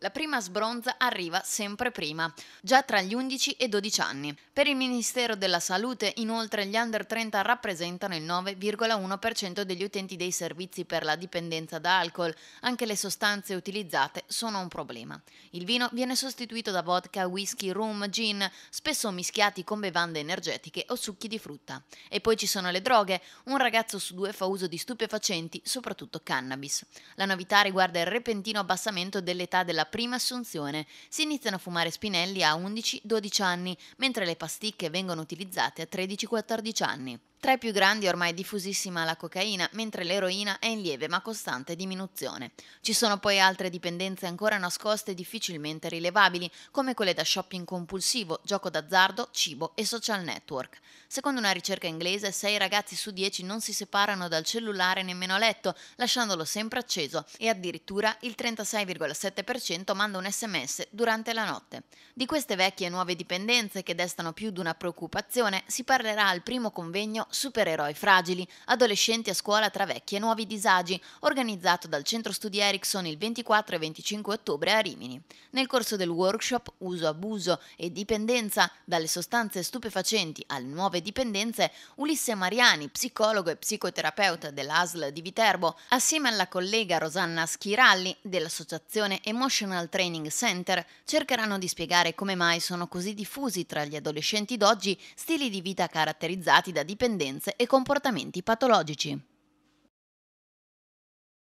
La prima sbronza arriva sempre prima, già tra gli 11 e 12 anni. Per il Ministero della Salute, inoltre, gli under 30 rappresentano il 9,1% degli utenti dei servizi per la dipendenza da alcol. Anche le sostanze utilizzate sono un problema. Il vino viene sostituito da vodka, whisky, rum, gin, spesso mischiati con bevande energetiche o succhi di frutta. E poi ci sono le droghe. Un ragazzo su due fa uso di stupefacenti, soprattutto cannabis. La novità riguarda il repentino abbassamento dell'età della prima assunzione. Si iniziano a fumare spinelli a 11-12 anni, mentre le pasticche vengono utilizzate a 13-14 anni. Tra i più grandi è ormai diffusissima la cocaina, mentre l'eroina è in lieve ma costante diminuzione. Ci sono poi altre dipendenze ancora nascoste e difficilmente rilevabili, come quelle da shopping compulsivo, gioco d'azzardo, cibo e social network. Secondo una ricerca inglese, 6 ragazzi su 10 non si separano dal cellulare nemmeno a letto, lasciandolo sempre acceso, e addirittura il 36,7% manda un sms durante la notte. Di queste vecchie e nuove dipendenze che destano più di una preoccupazione si parlerà al primo convegno Supereroi fragili, adolescenti a scuola tra vecchi e nuovi disagi, organizzato dal Centro Studi Ericsson il 24 e 25 ottobre a Rimini. Nel corso del workshop Uso, abuso e dipendenza dalle sostanze stupefacenti alle nuove dipendenze, Ulisse Mariani, psicologo e psicoterapeuta dell'ASL di Viterbo, assieme alla collega Rosanna Schiralli dell'associazione Emotional Training Center, cercheranno di spiegare come mai sono così diffusi tra gli adolescenti d'oggi stili di vita caratterizzati da dipendenza dipendenze e comportamenti patologici.